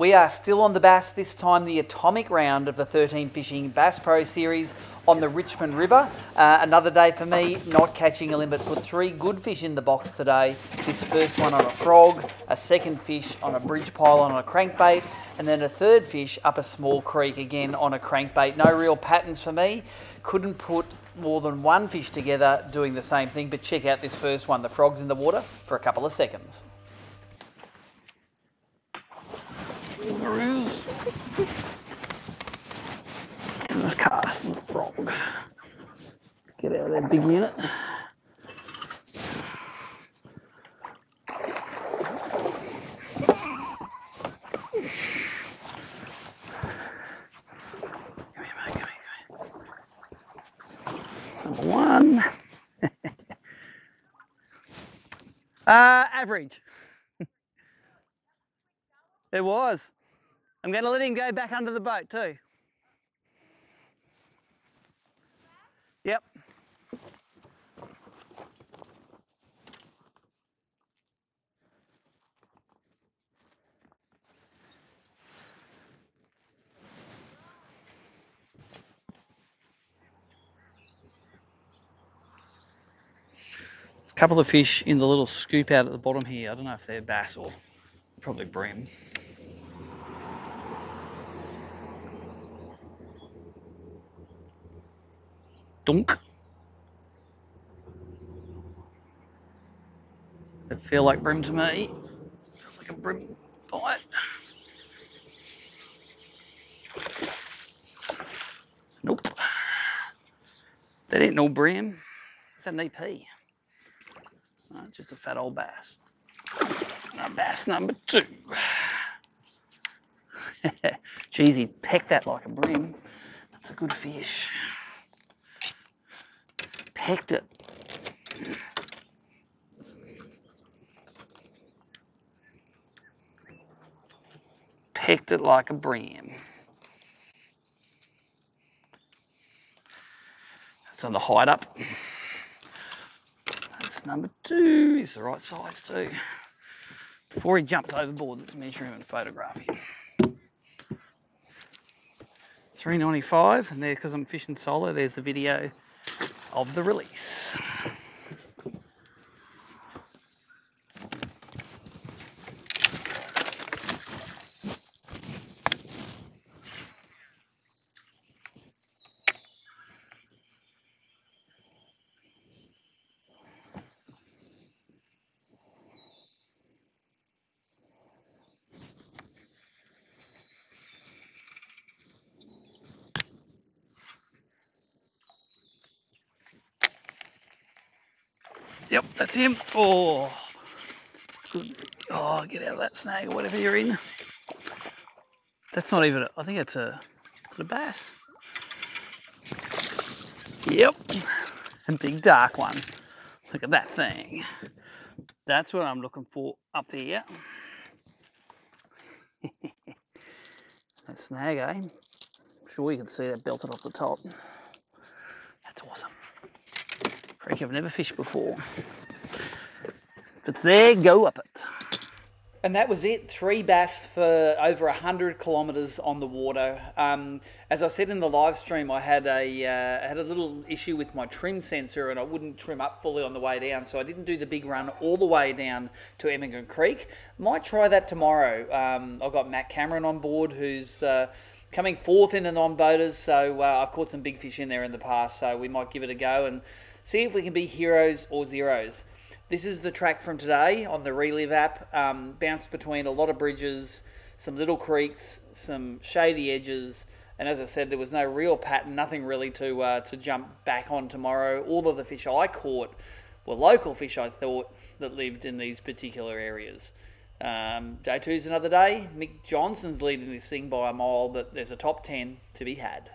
We are still on the bass, this time the atomic round of the 13 Fishing Bass Pro Series on the Richmond River. Uh, another day for me, not catching a limit. Put three good fish in the box today. This first one on a frog, a second fish on a bridge pile on a crankbait, and then a third fish up a small creek again on a crankbait. No real patterns for me. Couldn't put more than one fish together doing the same thing, but check out this first one. The frog's in the water for a couple of seconds. There is. And this cast the frog. Get out of that big unit. One. uh, average. It was. I'm going to let him go back under the boat too. Yep. There's a couple of fish in the little scoop out at the bottom here. I don't know if they're bass or probably bream. Dunk. It feel like bream to me. Feels like a bream bite. Nope. That ain't no bream. It's an EP. No, uh, it's just a fat old bass. Now bass number two. Geez, he pecked that like a bream. That's a good fish. Pecked it. Pecked it like a bream. That's on the hide up. That's number two. He's the right size too. Before he jumps overboard, let's measure him and photograph him. 395, and there, because I'm fishing solo, there's the video of the release. Yep, that's him. Oh, good. Oh, get out of that snag or whatever you're in. That's not even, a, I think it's a, it's a bass. Yep, a big dark one. Look at that thing. That's what I'm looking for up there. that snag, eh? I'm sure you can see that belted off the top. That's awesome. I've never fished before. If it's there, go up it. And that was it. Three bass for over 100 kilometres on the water. Um, as I said in the live stream, I had a uh, had a little issue with my trim sensor and I wouldn't trim up fully on the way down. So I didn't do the big run all the way down to Emigrant Creek. Might try that tomorrow. Um, I've got Matt Cameron on board who's... Uh, coming fourth in the non-boaters, so uh, I've caught some big fish in there in the past, so we might give it a go and see if we can be heroes or zeros. This is the track from today on the Relive app. Um, bounced between a lot of bridges, some little creeks, some shady edges, and as I said, there was no real pattern, nothing really to uh, to jump back on tomorrow. All of the fish I caught were local fish, I thought, that lived in these particular areas. Um, day two is another day. Mick Johnson's leading this thing by a mile, but there's a top 10 to be had.